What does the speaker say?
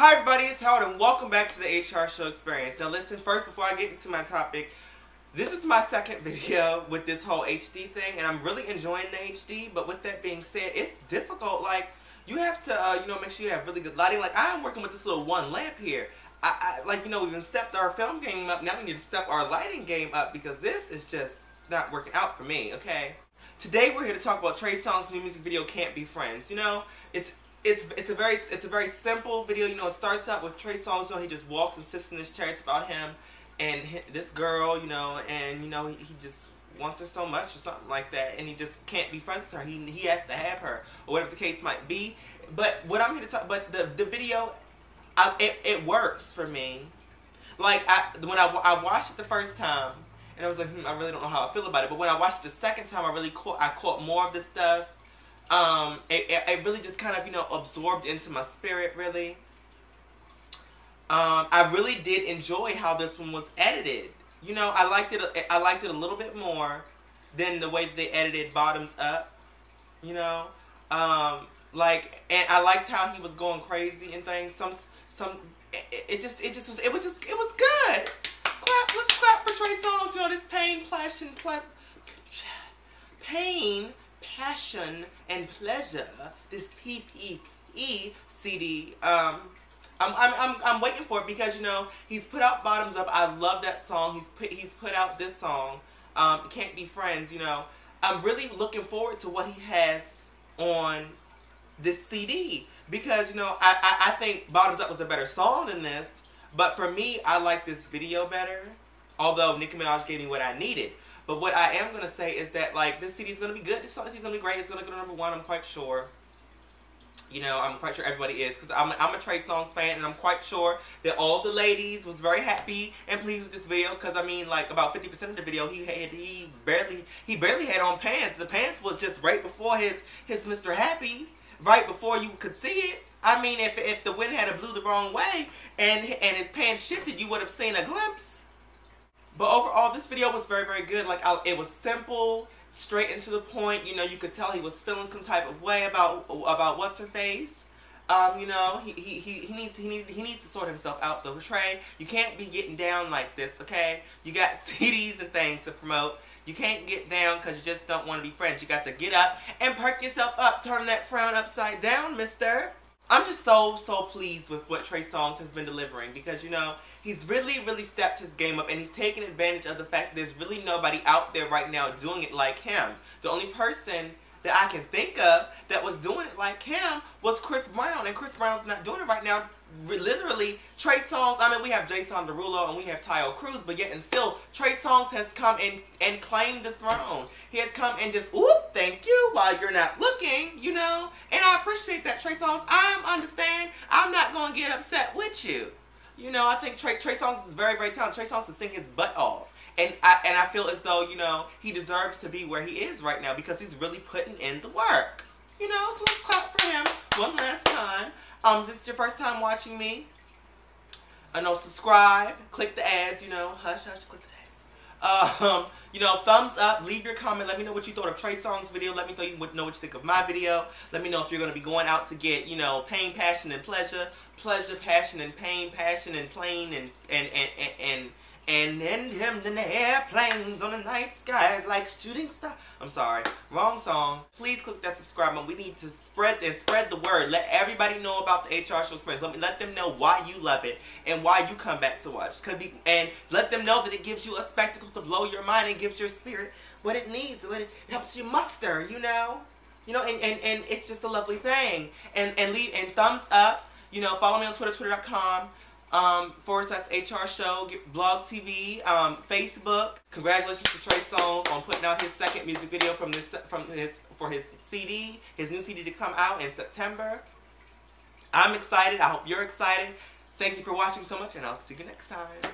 Hi everybody, it's Howard and welcome back to the HR Show Experience. Now listen, first before I get into my topic, this is my second video with this whole HD thing and I'm really enjoying the HD, but with that being said, it's difficult. Like, you have to, uh, you know, make sure you have really good lighting. Like, I am working with this little one lamp here. I, I, like, you know, we've even stepped our film game up. Now we need to step our lighting game up because this is just not working out for me, okay? Today we're here to talk about Trey Songz's new music video, Can't Be Friends. You know, it's it's it's a very it's a very simple video. You know, it starts out with Trey Songz. You know, he just walks and sits in his chair. It's about him and this girl. You know, and you know he, he just wants her so much or something like that, and he just can't be friends with her. He he has to have her or whatever the case might be. But what I'm here to talk, but the the video, I, it it works for me. Like I when I I watched it the first time. And I was like, hmm, I really don't know how I feel about it. But when I watched it the second time, I really caught, I caught more of the stuff um, it, it, really just kind of, you know, absorbed into my spirit, really. Um, I really did enjoy how this one was edited. You know, I liked it, I liked it a little bit more than the way they edited Bottoms Up, you know. Um, like, and I liked how he was going crazy and things. Some, some, it, it just, it just was, it was just, it was good. Clap, let's clap for Trey Songz. You know, this pain, passion, pain, passion and pleasure, this PPP CD. Um, I'm, I'm, I'm, I'm waiting for it because, you know, he's put out Bottoms Up. I love that song. He's put, he's put out this song, um, Can't Be Friends, you know. I'm really looking forward to what he has on this CD because, you know, I, I, I think Bottoms Up was a better song than this. But for me, I like this video better. Although Nicki Minaj gave me what I needed. But what I am going to say is that, like, this CD is going to be good. This CD is going to be great. It's going to go to number one, I'm quite sure. You know, I'm quite sure everybody is because I'm, I'm a Trey Songz fan and I'm quite sure that all the ladies was very happy and pleased with this video because I mean like about 50% of the video he had he barely he barely had on pants. The pants was just right before his his Mr. Happy, right before you could see it. I mean if if the wind had blew the wrong way and and his pants shifted, you would have seen a glimpse. But overall, this video was very, very good. Like, I, it was simple, straight into the point. You know, you could tell he was feeling some type of way about about what's her face. Um, you know, he, he, he, needs he need, he needs to sort himself out though. Trey, you can't be getting down like this, okay? You got CDs and things to promote. You can't get down because you just don't want to be friends. You got to get up and perk yourself up. Turn that frown upside down, mister. I'm just so, so pleased with what Trey Songz has been delivering because, you know, he's really, really stepped his game up and he's taken advantage of the fact that there's really nobody out there right now doing it like him. The only person that I can think of that was doing it like him was Chris Brown, and Chris Brown's not doing it right now. Literally, Trey Songz. I mean, we have Jason Derulo and we have Taio Cruz, but yet and still, Trey Songz has come and and claimed the throne. He has come and just whoop, thank you, while you're not looking, you know. And I appreciate that, Trey Songz. I understand. I'm not gonna get upset with you. You know, I think Trey Trey Songz is very, very talented. Trey Songz is sing his butt off. And I and I feel as though, you know, he deserves to be where he is right now because he's really putting in the work. You know, so let's clap for him one last time. Um, is this your first time watching me? I know subscribe, click the ads, you know, hush hush, click the ads. Um, you know, thumbs up, leave your comment, let me know what you thought of Trey Songz video, let me know, you, know what you think of my video, let me know if you're going to be going out to get, you know, pain, passion, and pleasure, pleasure, passion, and pain, passion, and plain, and, and, and, and, and and end him in the airplanes on the night skies like shooting stars. I'm sorry, wrong song. Please click that subscribe button. We need to spread and spread the word. Let everybody know about the HR Show Experience. Let me let them know why you love it and why you come back to watch. And let them know that it gives you a spectacle to blow your mind and gives your spirit what it needs. It, it helps you muster. You know, you know, and, and and it's just a lovely thing. And and leave and thumbs up. You know, follow me on Twitter, twitter.com um, forward slash HR show, blog TV, um, Facebook. Congratulations to Trey Songz on putting out his second music video from this from his for his CD, his new CD to come out in September. I'm excited. I hope you're excited. Thank you for watching so much, and I'll see you next time.